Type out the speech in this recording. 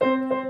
Música